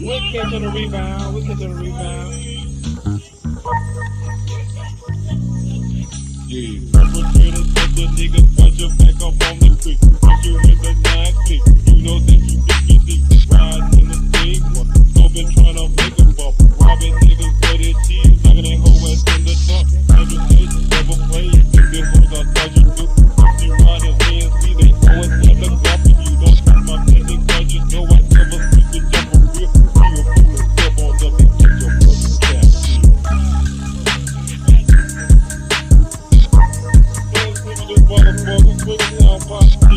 We're catching the rebound. We're catching the rebound. Yeah, the nigga, punch back up on the creek. motherfuckers, but you know what?